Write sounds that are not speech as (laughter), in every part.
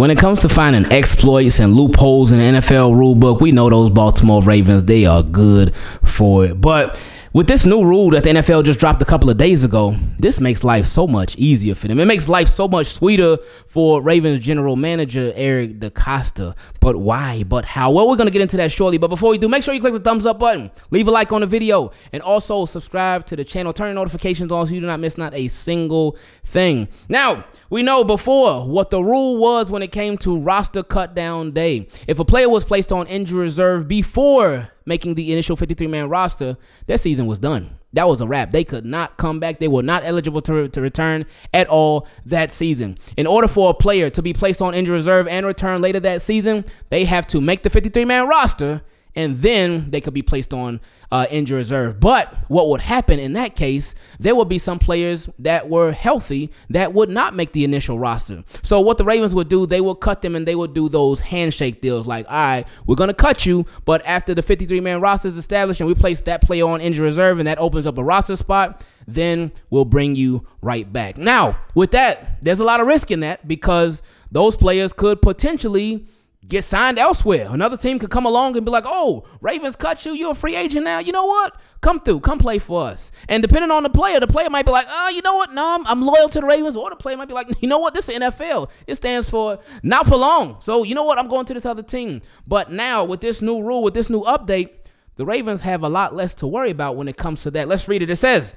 when it comes to finding exploits and loopholes in the NFL rulebook, we know those Baltimore Ravens, they are good for it. But with this new rule that the NFL just dropped a couple of days ago, this makes life so much easier for them. It makes life so much sweeter for Ravens general manager Eric DeCosta. But why? But how? Well, we're going to get into that shortly. But before we do, make sure you click the thumbs up button, leave a like on the video, and also subscribe to the channel. Turn notifications on so you do not miss not a single thing. Now, we know before what the rule was when it came to roster cut down day. If a player was placed on injury reserve before making the initial 53 man roster, their season was done. That was a wrap. They could not come back. They were not eligible to, to return at all that season. In order for a player to be placed on injury reserve and return later that season, they have to make the 53 man roster and then they could be placed on uh, injury reserve. But what would happen in that case, there would be some players that were healthy that would not make the initial roster. So what the Ravens would do, they would cut them and they would do those handshake deals like, all right, we're going to cut you, but after the 53-man roster is established and we place that player on injury reserve and that opens up a roster spot, then we'll bring you right back. Now, with that, there's a lot of risk in that because those players could potentially – get signed elsewhere. Another team could come along and be like, oh, Ravens cut you. You're a free agent now. You know what? Come through. Come play for us. And depending on the player, the player might be like, oh, you know what? No, I'm, I'm loyal to the Ravens. Or the player might be like, (laughs) you know what? This is NFL. It stands for not for long. So, you know what? I'm going to this other team. But now, with this new rule, with this new update, the Ravens have a lot less to worry about when it comes to that. Let's read it. It says,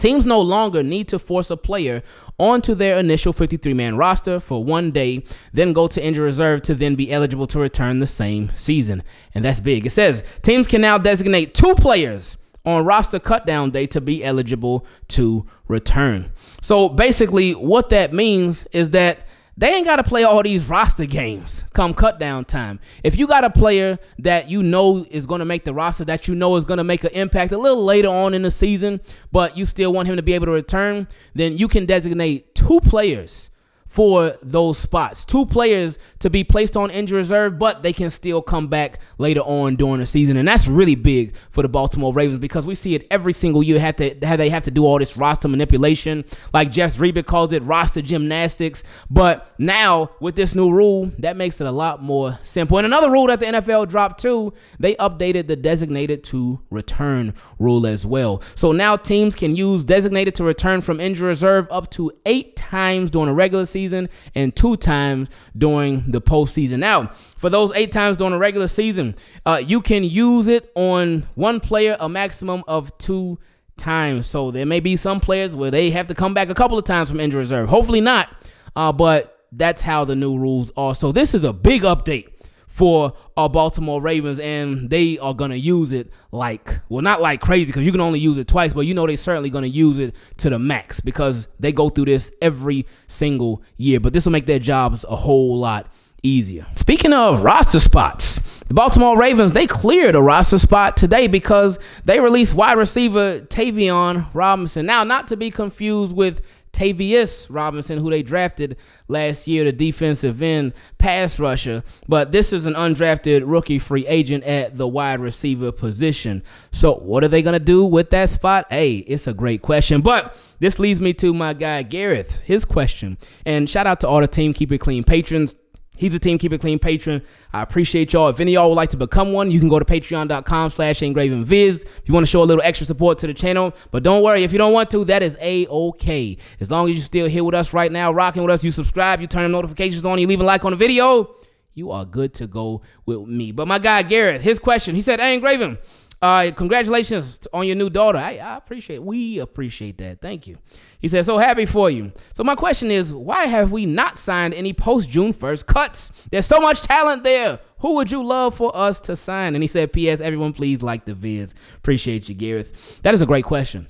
Teams no longer need to force a player onto their initial 53 man roster for one day, then go to injury reserve to then be eligible to return the same season. And that's big. It says teams can now designate two players on roster cutdown day to be eligible to return. So basically, what that means is that they ain't got to play all these roster games come cut down time. If you got a player that you know is going to make the roster, that you know is going to make an impact a little later on in the season, but you still want him to be able to return, then you can designate two players for those spots. Two players to be placed on injury reserve, but they can still come back later on during the season. And that's really big for the Baltimore Ravens because we see it every single year have to how they have to do all this roster manipulation. Like Jeff Zrebiec calls it roster gymnastics. But now with this new rule, that makes it a lot more simple. And another rule that the NFL dropped too, they updated the designated to return rule as well. So now teams can use designated to return from injury reserve up to eight times during a regular season season and two times during the postseason. Now, for those eight times during the regular season, uh, you can use it on one player a maximum of two times. So there may be some players where they have to come back a couple of times from injury reserve. Hopefully not, uh, but that's how the new rules are. So this is a big update for our Baltimore Ravens, and they are gonna use it like well, not like crazy because you can only use it twice, but you know they're certainly gonna use it to the max because they go through this every single year. But this will make their jobs a whole lot easier. Speaking of roster spots, the Baltimore Ravens they cleared a roster spot today because they released wide receiver Tayvion Robinson. Now, not to be confused with Tavius Robinson, who they drafted last year, the defensive end pass rusher. But this is an undrafted rookie free agent at the wide receiver position. So, what are they going to do with that spot? Hey, it's a great question. But this leads me to my guy, Gareth, his question. And shout out to all the Team Keep It Clean patrons. He's a Team Keep It Clean patron. I appreciate y'all. If any y'all would like to become one, you can go to patreon.com slash ingravenvids if you want to show a little extra support to the channel. But don't worry, if you don't want to, that is A-OK. As long as you're still here with us right now, rocking with us, you subscribe, you turn notifications on, you leave a like on the video, you are good to go with me. But my guy, Garrett, his question, he said, Hey, Ingraven, uh, congratulations on your new daughter. I, I appreciate. We appreciate that. Thank you. He said, so happy for you. So my question is, why have we not signed any post June 1st cuts? There's so much talent there. Who would you love for us to sign? And he said, P.S. Everyone, please like the viz. Appreciate you, Gareth. That is a great question.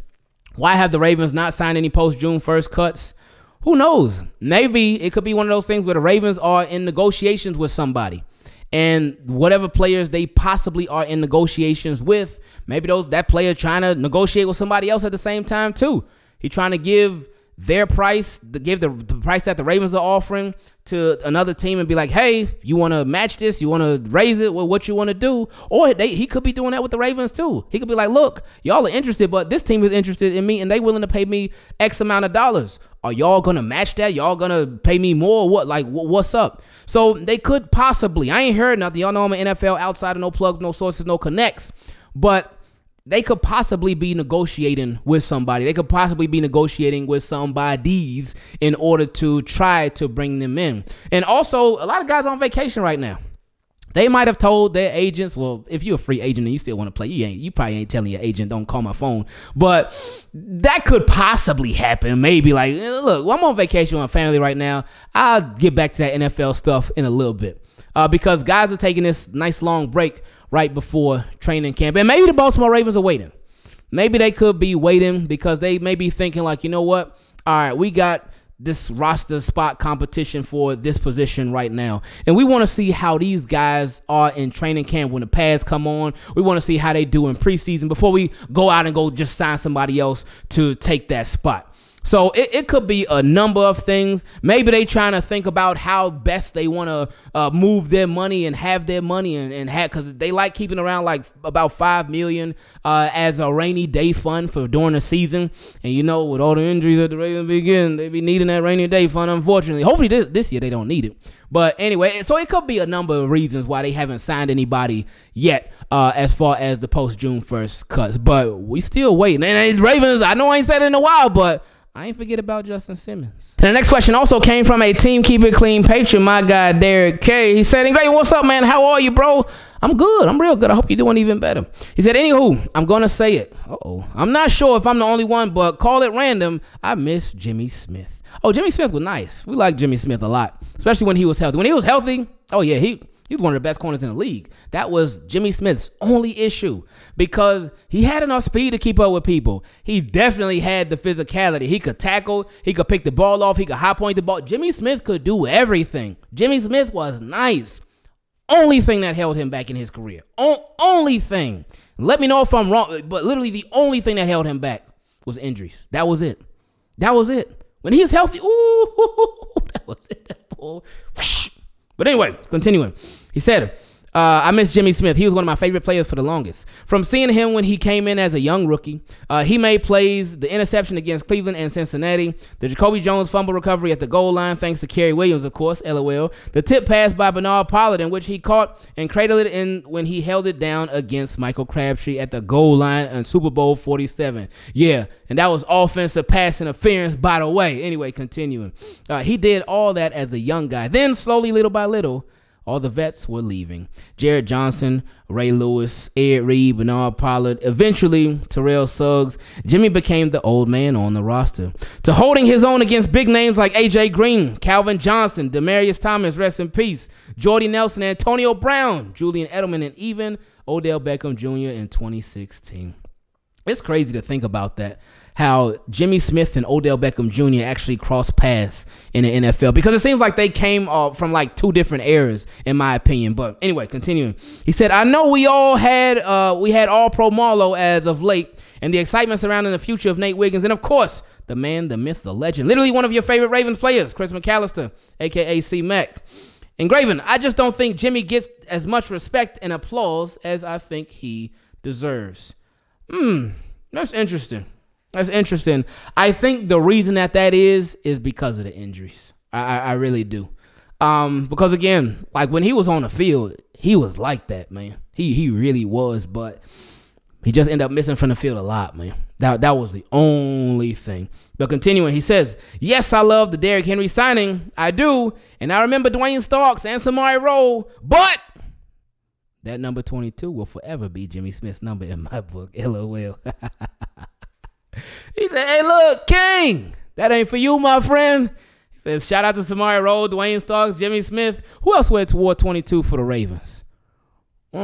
Why have the Ravens not signed any post June 1st cuts? Who knows? Maybe it could be one of those things where the Ravens are in negotiations with somebody and whatever players they possibly are in negotiations with, maybe those that player trying to negotiate with somebody else at the same time too. He trying to give their price, to give the, the price that the Ravens are offering to another team and be like, hey, you want to match this? You want to raise it with what you want to do? Or they, he could be doing that with the Ravens too. He could be like, look, y'all are interested, but this team is interested in me and they willing to pay me X amount of dollars. Are y'all gonna match that? Y'all gonna pay me more? What like what's up? So they could possibly. I ain't heard nothing. Y'all know I'm an NFL outsider, no plugs, no sources, no connects. But they could possibly be negotiating with somebody. They could possibly be negotiating with somebody's in order to try to bring them in. And also, a lot of guys on vacation right now. They might have told their agents, well, if you're a free agent and you still want to play, you ain't you probably ain't telling your agent don't call my phone. But that could possibly happen. Maybe like, eh, look, well, I'm on vacation with my family right now. I'll get back to that NFL stuff in a little bit. Uh, because guys are taking this nice long break right before training camp. And maybe the Baltimore Ravens are waiting. Maybe they could be waiting because they may be thinking like, you know what? All right, we got this roster spot competition for this position right now. And we want to see how these guys are in training camp when the pads come on. We want to see how they do in preseason before we go out and go just sign somebody else to take that spot. So it, it could be a number of things. Maybe they trying to think about how best they want to uh, move their money and have their money and, and have because they like keeping around like about five million uh, as a rainy day fund for during the season. And you know, with all the injuries at the Ravens begin, they be needing that rainy day fund. Unfortunately, hopefully this this year they don't need it. But anyway, so it could be a number of reasons why they haven't signed anybody yet. Uh, as far as the post June first cuts, but we still waiting. And Ravens, I know I ain't said it in a while, but I ain't forget about Justin Simmons. And the next question also came from a team keep it clean patron, my guy Derek K. He said, "Great, what's up, man? How are you, bro? I'm good. I'm real good. I hope you're doing even better." He said, "Anywho, I'm gonna say it. oh, I'm not sure if I'm the only one, but call it random. I miss Jimmy Smith. Oh, Jimmy Smith was nice. We like Jimmy Smith a lot, especially when he was healthy. When he was healthy, oh yeah, he he was one of the best corners in the league. That was Jimmy Smith's only issue because he had enough speed to keep up with people. He definitely had the physicality. He could tackle, he could pick the ball off, he could high point the ball. Jimmy Smith could do everything. Jimmy Smith was nice. Only thing that held him back in his career. O- only thing. Let me know if I'm wrong, but literally the only thing that held him back was injuries. That was it. That was it. When he was healthy, ooh, (laughs) that was it. That ball. But anyway, continuing. He said, uh, I miss Jimmy Smith. He was one of my favorite players for the longest. From seeing him when he came in as a young rookie, uh, he made plays, the interception against Cleveland and Cincinnati, the Jacoby Jones fumble recovery at the goal line, thanks to Cary Williams, of course, LOL, the tip pass by Bernard Pollard, in which he caught and cradled it in when he held it down against Michael Crabtree at the goal line in Super Bowl 47. Yeah, and that was offensive pass interference, by the way. Anyway, continuing. Uh, he did all that as a young guy. Then, slowly, little by little, all the vets were leaving. Jarret Johnson, Ray Lewis, Ed Reed, Bernard Pollard, eventually Terrell Suggs. Jimmy became the old man on the roster. To holding his own against big names like AJ Green, Calvin Johnson, Demaryius Thomas, rest in peace, Jordy Nelson, Antonio Brown, Julian Edelman, and even Odell Beckham Jr. in 2016. It's crazy to think about that how Jimmy Smith and Odell Beckham Jr. actually crossed paths in the NFL because it seems like they came uh, from like two different eras, in my opinion. But anyway, continuing, he said, "I know we all had uh, we had All Pro Marlon as of late, and the excitement surrounding the future of Nate Wiggins, and of course." The man, the myth, the legend. Literally one of your favorite Ravens players, Chris McAlister, aka C Mac. Ingraven, I just don't think Jimmy gets as much respect and applause as I think he deserves. Hmm, that's interesting. That's interesting. I think the reason that that is is because of the injuries. I, I, I really do. Um, because again, like when he was on the field, he was like that, man. He he really was, but he just ended up missing from the field a lot, man. That that was the only thing. But continuing, he says, "Yes, I love the Derrick Henry signing. I do, and I remember Duane Starks and Samari Rolle, but." That number 22 will forever be Jimmy Smith's number in my book. (laughs) LOL. (laughs) Said, Hey, look, King, that ain't for you, my friend. He says, Shout out to Samari Rolle, Duane Starks, Jimmy Smith. Who else went toward 22 for the Ravens? Um,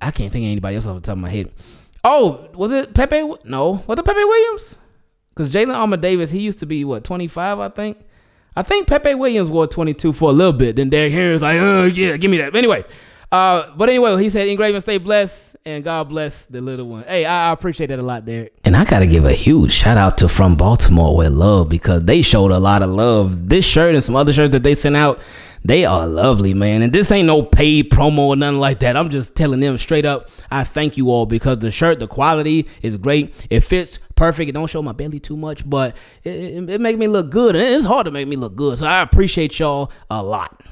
I can't think of anybody else off the top of my head. Oh, was it Pepe? No, was it Pepe Williams? Because Jalyn Armour Davis, he used to be, what, 25, I think? I think Pepe Williams wore 22 for a little bit. Then Derrick Henry's like, oh, yeah, give me that. But anyway, uh, but anyway, he said, Ingraven, stay blessed and God bless the little one. Hey, I, I appreciate that a lot, Derek. And I gotta give a huge shout out to From Baltimore with Love because they showed a lot of love. This shirt and some other shirts that they sent out, they are lovely, man. And this ain't no paid promo or nothing like that. I'm just telling them straight up, I thank you all because the shirt, the quality is great. It fits perfect. It don't show my belly too much, but it, it, it make me look good. And it's hard to make me look good. So I appreciate y'all a lot.